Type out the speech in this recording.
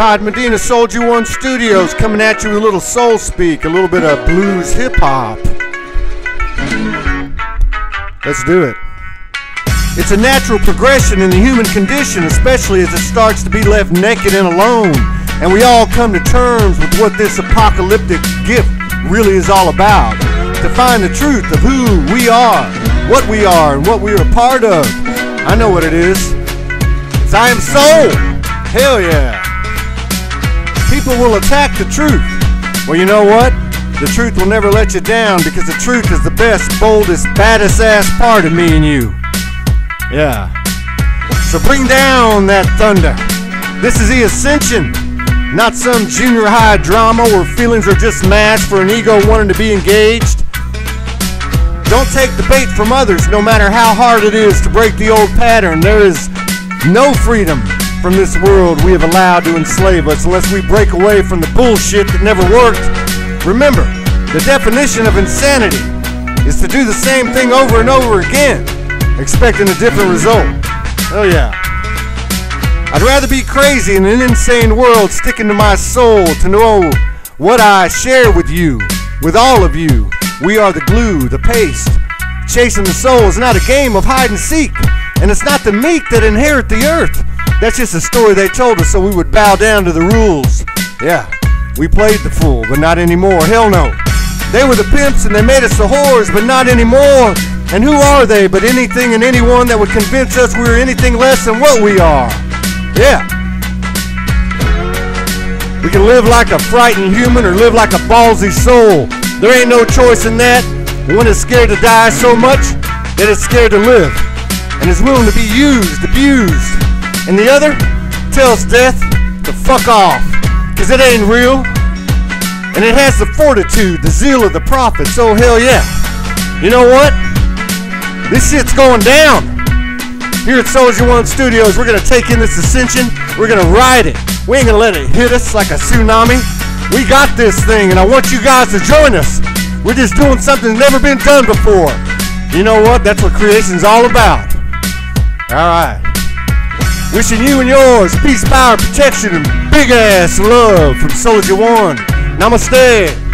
Todd Medina Soulogy One Studios coming at you with a little soul speak, a little bit of blues hip hop. Let's do it. It's a natural progression in the human condition, especially as it starts to be left naked and alone. And we all come to terms with what this apocalyptic gift really is all about. To find the truth of who we are, what we are, and what we are a part of. I know what it is. It's I am soul. Hell yeah. People will attack the truth. Well, you know what? The truth will never let you down because the truth is the best, boldest, baddest ass part of me and you. Yeah. So bring down that thunder. This is the ascension, not some junior high drama where feelings are just mashed for an ego wanting to be engaged. Don't take the bait from others, no matter how hard it is to break the old pattern. There is no freedom from this world we have allowed to enslave us unless we break away from the bullshit that never worked. Remember, the definition of insanity is to do the same thing over and over again, expecting a different result. Oh, yeah. I'd rather be crazy in an insane world sticking to my soul to know what I share with you, with all of you. We are the glue, the paste. Chasing the soul is not a game of hide and seek, and it's not the meek that inherit the earth. That's just a story they told us so we would bow down to the rules. Yeah, we played the fool, but not anymore. Hell no. They were the pimps and they made us the whores, but not anymore. And who are they but anything and anyone that would convince us we are anything less than what we are? Yeah. We can live like a frightened human or live like a ballsy soul. There ain't no choice in that. One is scared to die so much that it's scared to live and is willing to be used, abused. And the other tells death to fuck off because it ain't real. And it has the fortitude, the zeal of the prophet. So hell yeah. You know what? This shit's going down. Here at Soulogy One Studios, we're gonna take in this ascension. We're gonna ride it. We ain't gonna let it hit us like a tsunami. We got this thing, and I want you guys to join us. We're just doing something that's never been done before. You know what? That's what creation's all about. All right. Wishing you and yours peace, power, protection, and big ass love from Soulogy One. Namaste.